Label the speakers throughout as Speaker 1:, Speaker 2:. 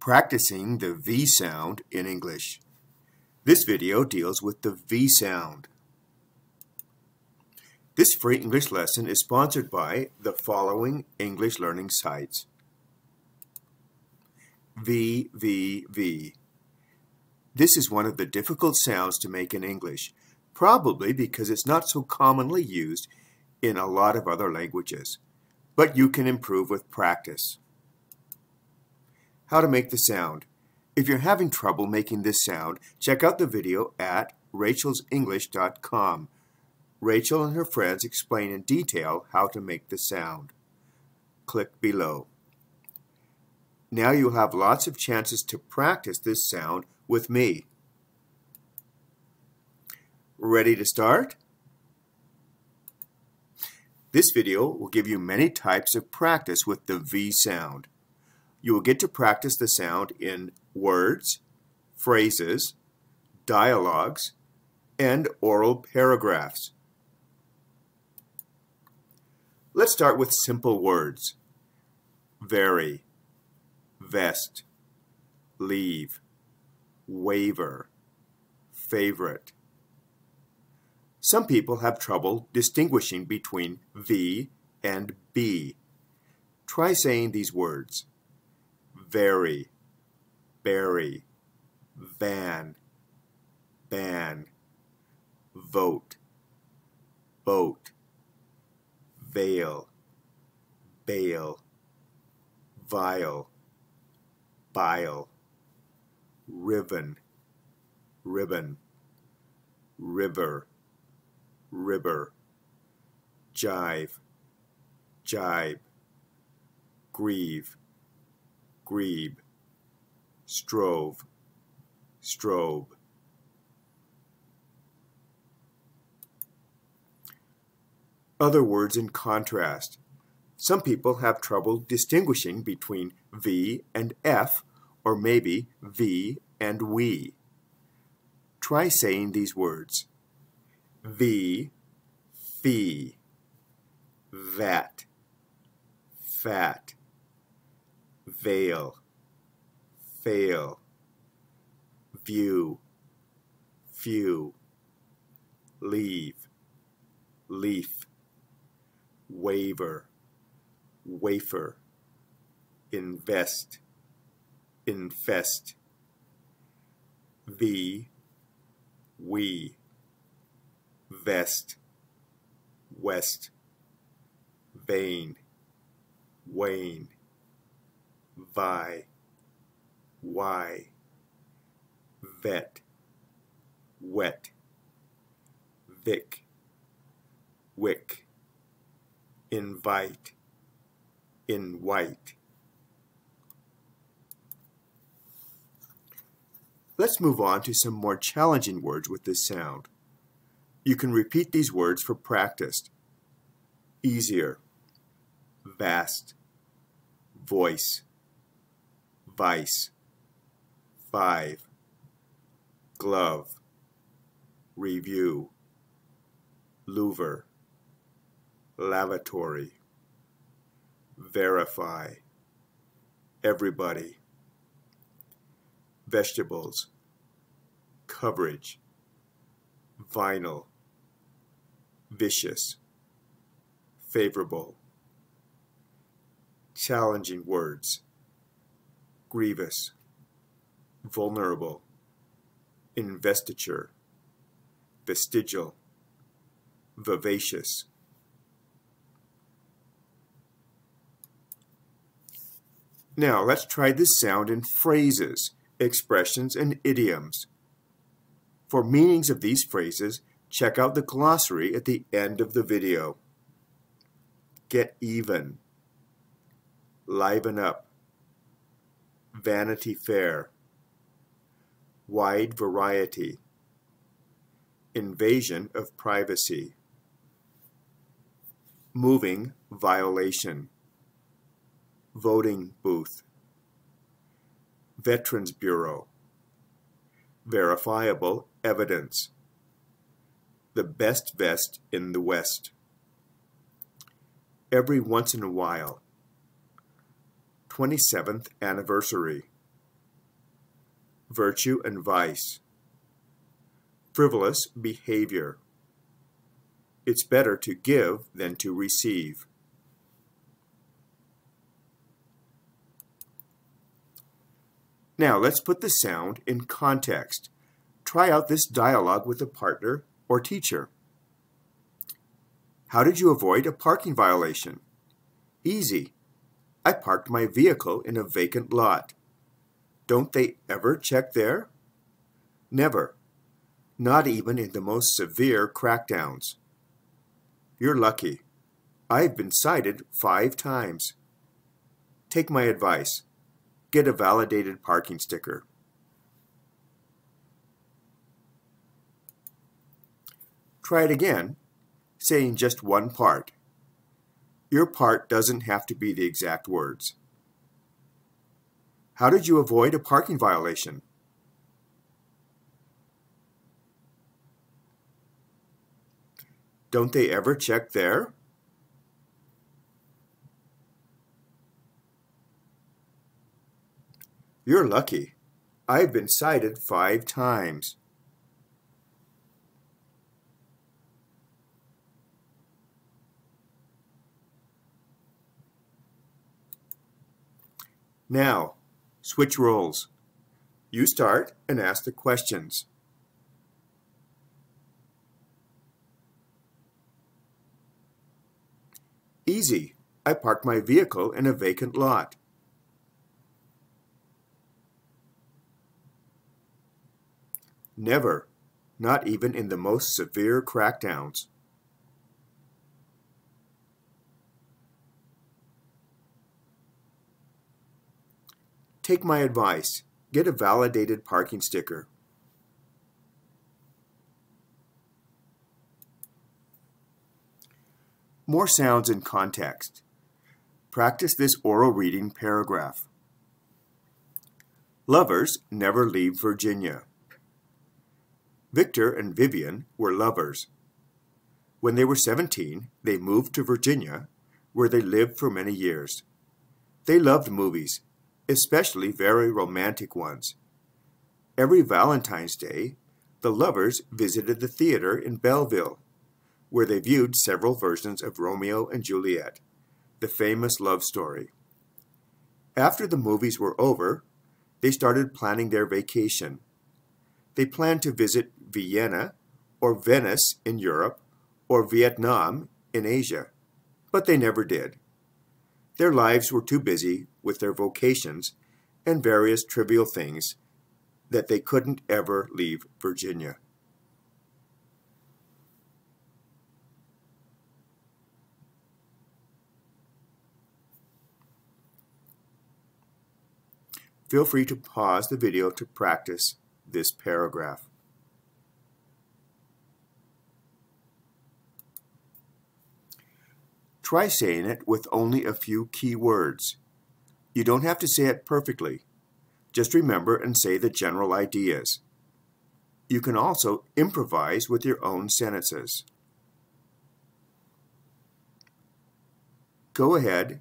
Speaker 1: Practicing the V sound in English. This video deals with the V sound. This free English lesson is sponsored by the following English learning sites. V, V, V. This is one of the difficult sounds to make in English, probably because it's not so commonly used in a lot of other languages, but you can improve with practice. How to make the sound. If you're having trouble making this sound, check out the video at rachelsenglish.com. Rachel and her friends explain in detail how to make the sound. Click below. Now you'll have lots of chances to practice this sound with me. Ready to start? This video will give you many types of practice with the V sound. You will get to practice the sound in words, phrases, dialogues, and oral paragraphs. Let's start with simple words. Very, vest, leave, waiver, favorite. Some people have trouble distinguishing between V and B. Try saying these words very, bury, van, ban, vote, boat, veil, bail, vile, bile, riven, ribbon, river, river, jive, jibe, grieve, griebe, strove, strobe. Other words in contrast. Some people have trouble distinguishing between V and F, or maybe V and we. Try saying these words. V, fee, that, fat, veil, fail, view, few, leave, leaf, waiver, wafer, invest, infest, v, we, vest, west, vain, wane, vi, y, vet, wet, vic, wick, invite, in white. Let's move on to some more challenging words with this sound. You can repeat these words for practice. Easier, vast, voice, vice, five, glove, review, louver, lavatory, verify, everybody, vegetables, coverage, vinyl, vicious, favorable, challenging words, grievous, vulnerable, investiture, vestigial, vivacious. Now let's try this sound in phrases, expressions, and idioms. For meanings of these phrases, check out the glossary at the end of the video. Get even. Liven up. Vanity Fair. Wide variety. Invasion of privacy. Moving violation. Voting booth. Veterans Bureau. Verifiable evidence. The best vest in the West. Every once in a while. 27th anniversary. virtue and vice, frivolous behavior. It's better to give than to receive. Now let's put the sound in context. Try out this dialogue with a partner or teacher. How did you avoid a parking violation? Easy. I parked my vehicle in a vacant lot. Don't they ever check there? Never. Not even in the most severe crackdowns. You're lucky. I've been cited five times. Take my advice. Get a validated parking sticker. Try it again, saying just one part. Your part doesn't have to be the exact words. How did you avoid a parking violation? Don't they ever check there? You're lucky. I've been cited five times. Now, switch roles. You start and ask the questions. Easy. I parked my vehicle in a vacant lot. Never, not even in the most severe crackdowns. Take my advice. Get a validated parking sticker. More sounds in context. Practice this oral reading paragraph. Lovers never leave Virginia. Victor and Vivian were lovers. When they were 17, they moved to Virginia, where they lived for many years. They loved movies, especially very romantic ones. Every Valentine's Day, the lovers visited the theater in Belleville, where they viewed several versions of Romeo and Juliet, the famous love story. After the movies were over, they started planning their vacation. They planned to visit Vienna or Venice in Europe or Vietnam in Asia, but they never did. Their lives were too busy with their vocations and various trivial things that they couldn't ever leave Virginia. Feel free to pause the video to practice this paragraph. Try saying it with only a few key words. You don't have to say it perfectly. Just remember and say the general ideas. You can also improvise with your own sentences. Go ahead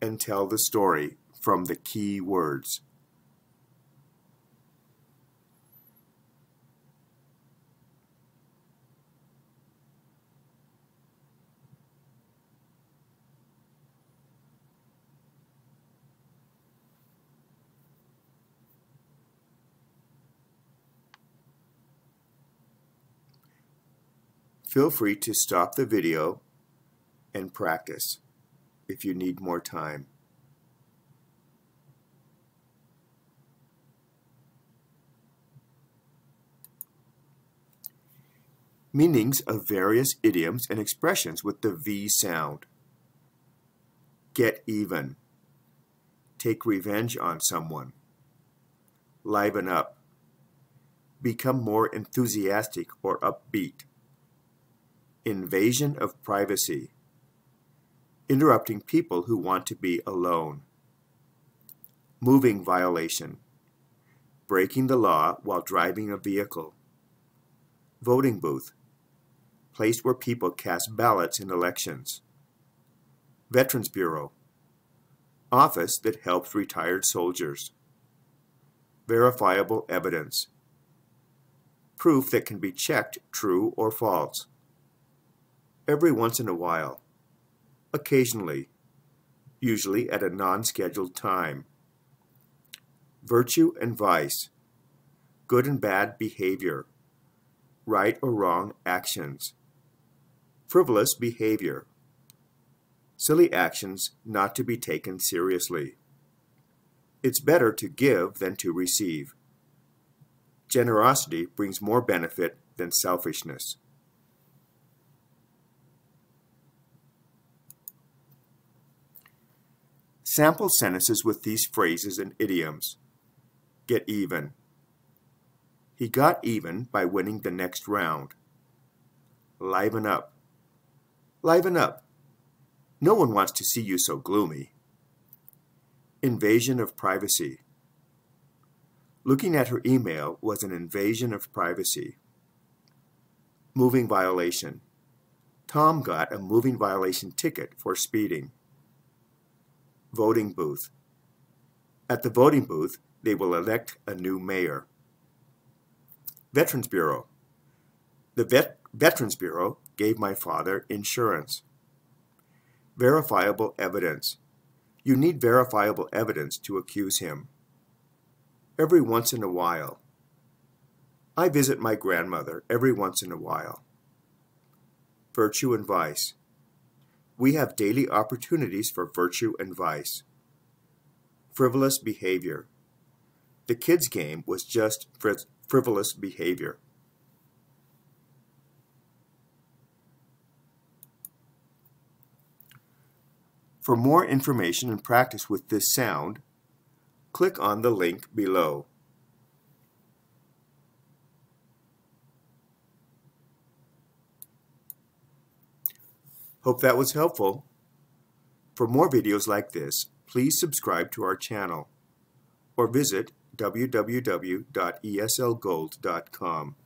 Speaker 1: and tell the story from the key words. Feel free to stop the video and practice if you need more time. Meanings of various idioms and expressions with the V sound. Get even. Take revenge on someone. Liven up. Become more enthusiastic or upbeat invasion of privacy, interrupting people who want to be alone, moving violation, breaking the law while driving a vehicle, voting booth, place where people cast ballots in elections, Veterans Bureau, office that helps retired soldiers, verifiable evidence, proof that can be checked true or false, every once in a while, occasionally, usually at a non-scheduled time, virtue and vice, good and bad behavior, right or wrong actions, frivolous behavior, silly actions not to be taken seriously. It's better to give than to receive. Generosity brings more benefit than selfishness. Sample sentences with these phrases and idioms. Get even. He got even by winning the next round. Liven up. Liven up. No one wants to see you so gloomy. Invasion of privacy. Looking at her email was an invasion of privacy. Moving violation. Tom got a moving violation ticket for speeding. Voting booth. At the voting booth, they will elect a new mayor. Veterans Bureau. The Vet Veterans Bureau gave my father insurance. Verifiable evidence. You need verifiable evidence to accuse him. Every once in a while. I visit my grandmother every once in a while. Virtue and vice. We have daily opportunities for virtue and vice. Frivolous behavior. The kids' game was just frivolous behavior. For more information and practice with this sound, click on the link below. Hope that was helpful. For more videos like this, please subscribe to our channel or visit www.eslgold.com.